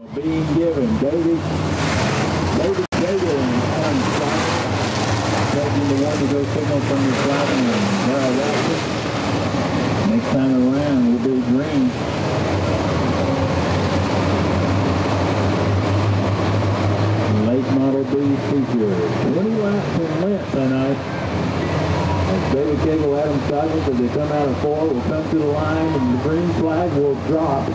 Being given, David, David David, and taking the one to go signal from the driving and Darrell Watson. Next time around we'll be green. Late model B feature, 20 laps in length tonight. Cagle, Adam Stockton, as they come out of four, will come to the line and the green flag will drop.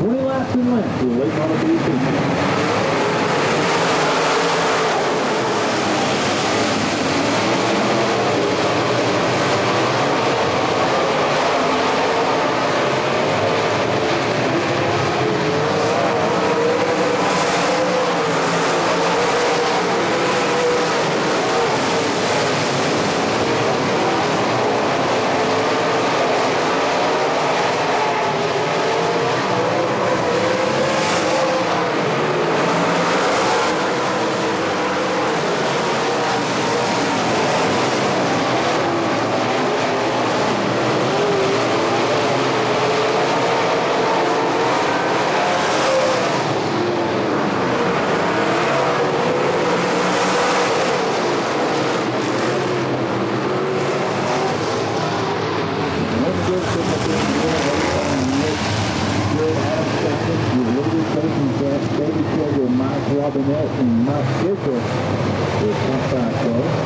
20 laps in length for the late model B lado né, Macedo, o Papa Costa.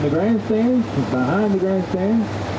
The grandstand, behind the grandstand.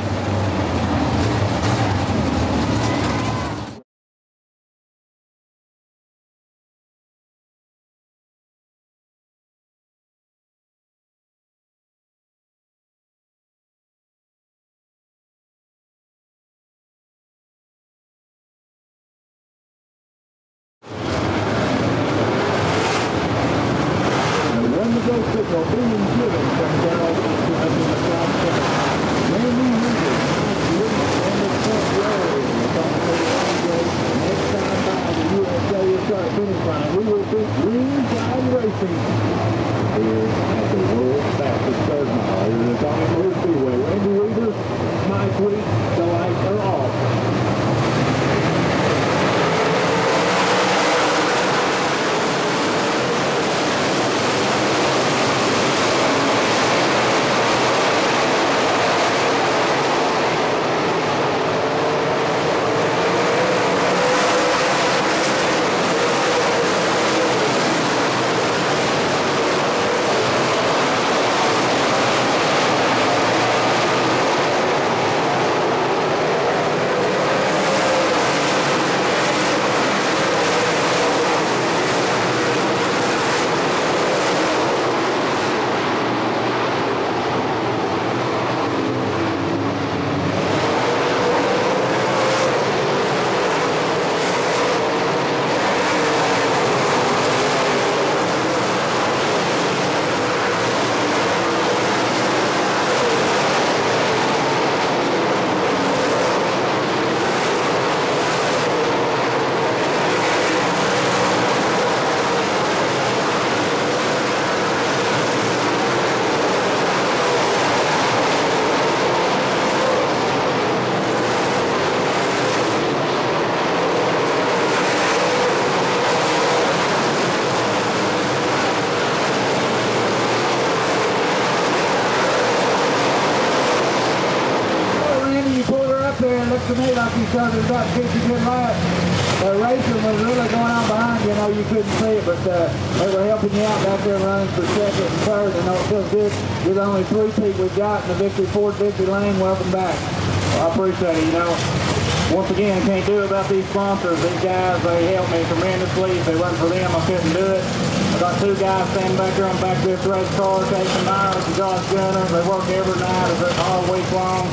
Looked to me like you started about 50 good laps. Uh, Rachel was really going on behind you. I know you couldn't see it, but uh, they were helping you out back there running for second and third. I know it feels good. You're the only three peat we've got in the Victory Ford Victory Lane. Welcome back. Well, I appreciate it. You know, once again, can't do it about these sponsors. These guys, they help me tremendously. If they wasn't for them, I couldn't do it. I got two guys standing back there on the back of this race car, Jason Myers and Josh Gunner. They work every night, all week long.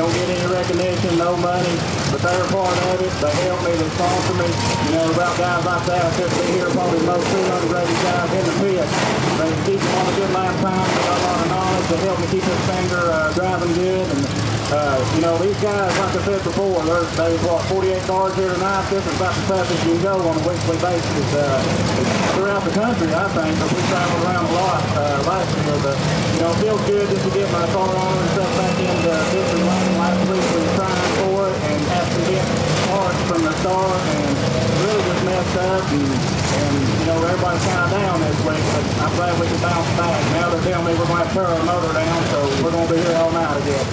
don't get any recognition, no money, but they're a part of it. They help me, they sponsor me. You know, about guys like that, I could be here probably most 200 rated guys in the pit. They keep them on a good lap time, they got a lot of knowledge, they help me keep this finger uh, driving good. Uh, you know, these guys, like I said before, they're, they what, 48 cars here tonight. This is about the toughest you can go on a weekly basis. Uh, throughout the country, I think, but we traveled around a lot uh, last year. But, you know, it feels good just to get my car on and stuff back into victory lane. Last week we were trying for it and had to get parts from the start and really just messed up. And, and you know, everybody's kind of down this week, but I'm glad we can bounce back. Now telling going to motor down, so we're going to be here all night again.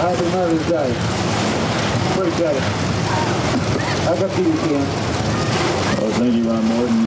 Happy Mother's Day. Appreciate it. Back up to you, Ken. Well, thank you, Ron Morton.